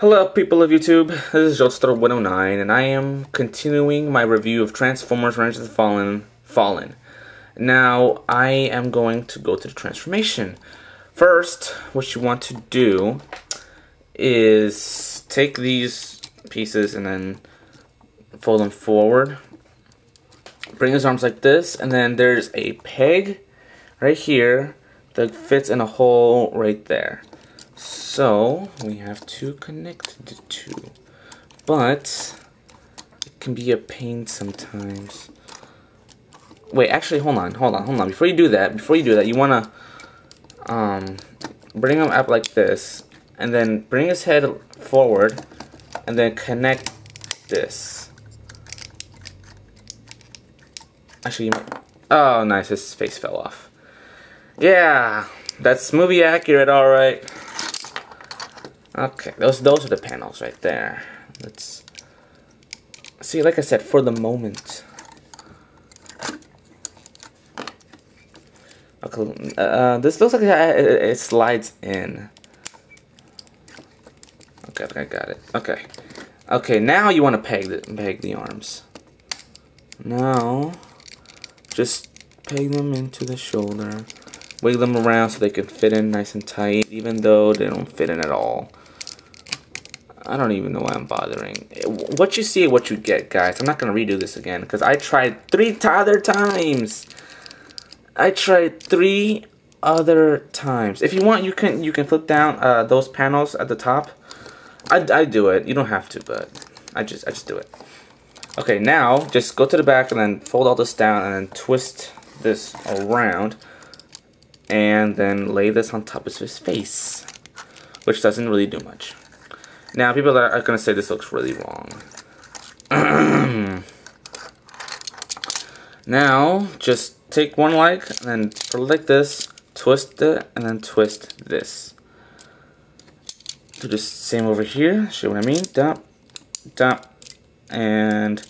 Hello people of YouTube, this is Joltster109 and I am continuing my review of Transformers Revenge of the Fallen Fallen. Now, I am going to go to the transformation. First, what you want to do is take these pieces and then fold them forward. Bring his arms like this, and then there's a peg right here that fits in a hole right there. So, we have to connect the two. But, it can be a pain sometimes. Wait, actually, hold on, hold on, hold on. Before you do that, before you do that, you want to um, bring him up like this. And then bring his head forward. And then connect this. Actually, oh, nice, his face fell off. Yeah, that's movie accurate, alright. Okay, those those are the panels right there. Let's see. Like I said, for the moment. Okay, uh, this looks like it, slides in. Okay, I got it. Okay, okay. Now you want to peg the peg the arms. Now, just peg them into the shoulder. Wiggle them around so they can fit in nice and tight, even though they don't fit in at all. I don't even know why I'm bothering. What you see, what you get, guys. I'm not going to redo this again because I tried three other times. I tried three other times. If you want, you can you can flip down uh, those panels at the top. I, I do it. You don't have to, but I just I just do it. Okay, now just go to the back and then fold all this down and then twist this around and then lay this on top of his face, which doesn't really do much. Now, people are, are going to say this looks really wrong. now, just take one leg and then like this, twist it, and then twist this. Do the same over here, see what I mean? Dump, dump, and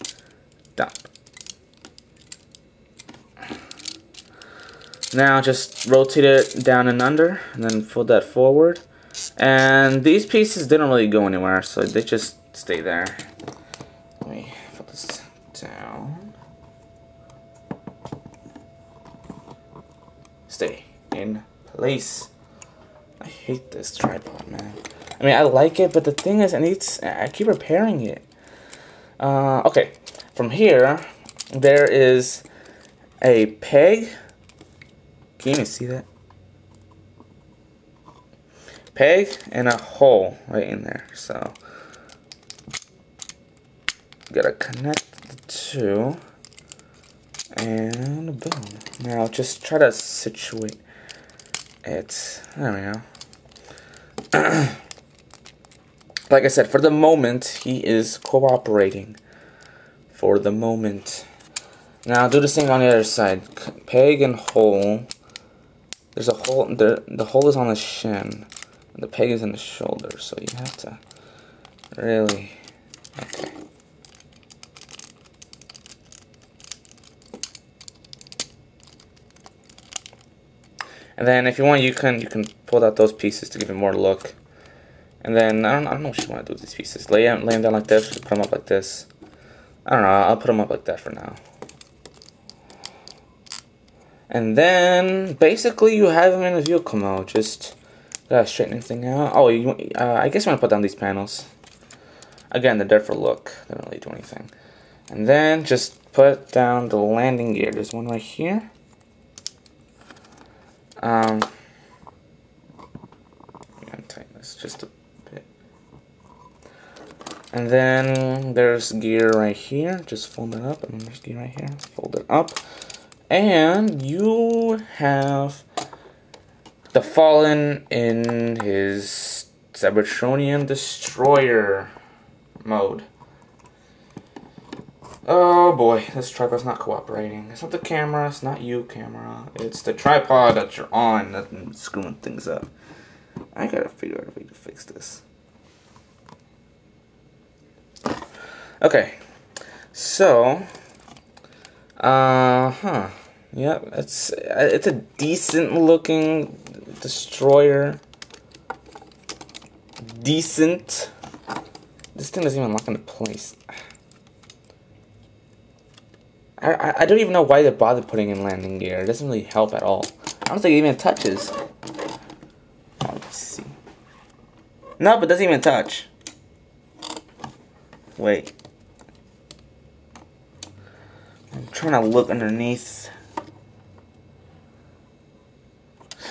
dump. Now just rotate it down and under, and then fold that forward. And these pieces didn't really go anywhere, so they just stay there. Let me put this down. Stay in place. I hate this tripod, man. I mean, I like it, but the thing is, I need I keep repairing it. Uh, okay, from here, there is a peg. Can you even see that? Peg and a hole right in there. So gotta connect the two and boom. Now just try to situate it. There we go. like I said, for the moment, he is cooperating. For the moment. Now do the same on the other side. Peg and hole. There's a hole. The the hole is on the shin. The peg is in the shoulder, so you have to really, okay. And then if you want, you can you can pull out those pieces to give it more look. And then I don't I don't know what you want to do with these pieces. Lay them lay them down like this. Put them up like this. I don't know. I'll put them up like that for now. And then basically you have them in a vehicle mode. Just Straighten anything out. Oh, you, uh, I guess I'm gonna put down these panels. Again, they're there for look. They don't really do anything. And then just put down the landing gear. There's one right here. Um, I'm tighten this just a bit. And then there's gear right here. Just fold it up. And there's gear right here. Fold it up. And you have the Fallen in his Cybertronian Destroyer mode. Oh boy, this tripod's not cooperating. It's not the camera, it's not you, camera. It's the tripod that you're on that's screwing things up. I gotta figure out a way to fix this. Okay, so, uh huh. Yep, it's uh, it's a decent looking destroyer. Decent. This thing doesn't even lock into place. I, I, I don't even know why they bother putting in landing gear. It doesn't really help at all. I don't think it even touches. Oh, let's see. No, but it doesn't even touch. Wait. I'm trying to look underneath.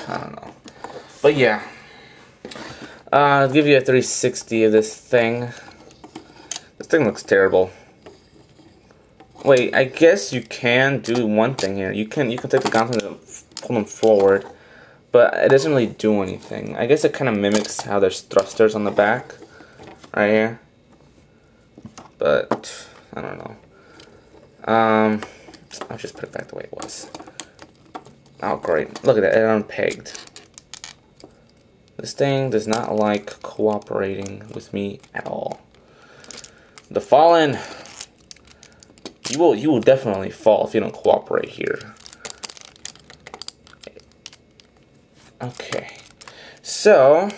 I don't know. But yeah. Uh, I'll give you a 360 of this thing. This thing looks terrible. Wait, I guess you can do one thing here. You can you can take the gauntlet and pull them forward, but it doesn't really do anything. I guess it kind of mimics how there's thrusters on the back, right here. But I don't know. Um, I'll just put it back the way it was. Oh great! Look at that, it unpegged. This thing does not like cooperating with me at all. The Fallen, you will you will definitely fall if you don't cooperate here. Okay, so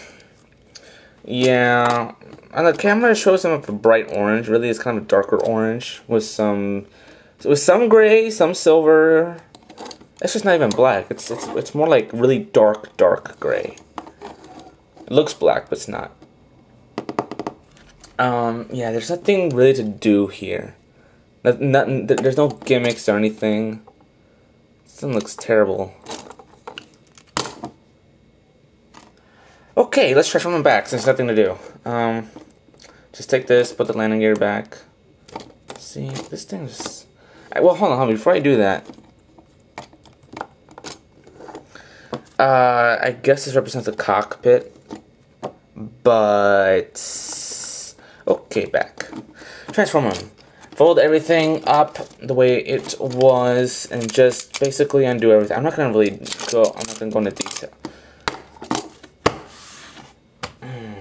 yeah, on the camera it shows him a bright orange. Really, it's kind of a darker orange with some with some gray, some silver. It's just not even black. It's it's it's more like really dark, dark gray. It looks black, but it's not. Um, yeah, there's nothing really to do here. Not, nothing, there's no gimmicks or anything. This one looks terrible. Okay, let's try from the back since there's nothing to do. Um, just take this, put the landing gear back. See, this thing's... Well, hold on, hold on, before I do that. Uh, I guess this represents a cockpit but okay back. Transform them fold everything up the way it was and just basically undo everything. I'm not gonna really go I'm not gonna go into detail. Hmm.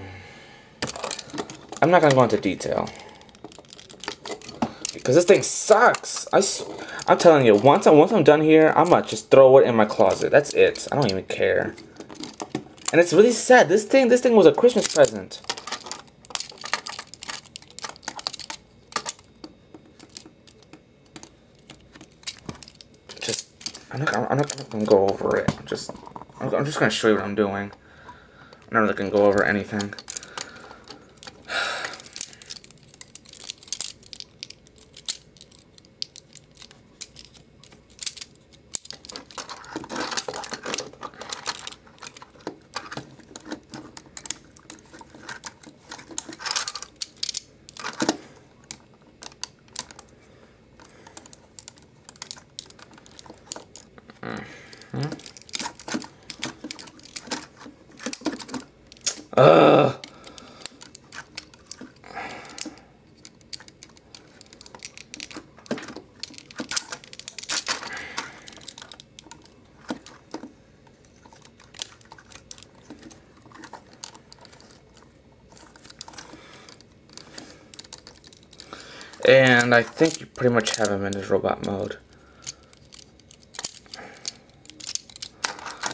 I'm not gonna go into detail. Because this thing sucks. I, I'm telling you once, I, once I'm done here I'm gonna just throw it in my closet. That's it. I don't even care and it's really sad. This thing, this thing was a Christmas present. Just, I'm not, I'm not, I'm not gonna go over it. I'm just, I'm just gonna show you what I'm doing. I'm not really gonna go over anything. Ugh. And I think you pretty much have him in his robot mode.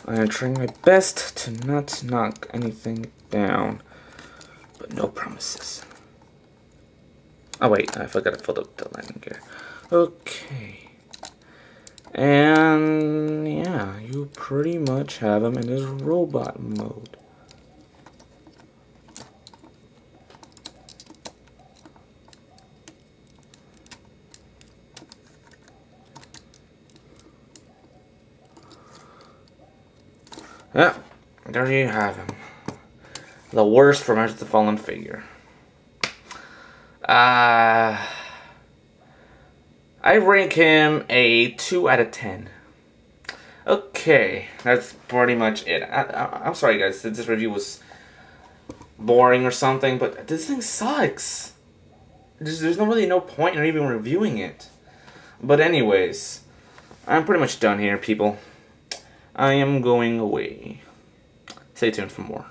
I am trying my best to not knock anything down, but no promises. Oh wait, I forgot to fold up the landing gear. Okay. And yeah, you pretty much have him in his robot mode. Yeah, there you have him. The worst for Rise of the Fallen figure. Uh, I rank him a 2 out of 10. Okay, that's pretty much it. I, am sorry guys, this review was boring or something, but this thing sucks. There's, there's no really no point in even reviewing it. But anyways, I'm pretty much done here, people. I am going away. Stay tuned for more.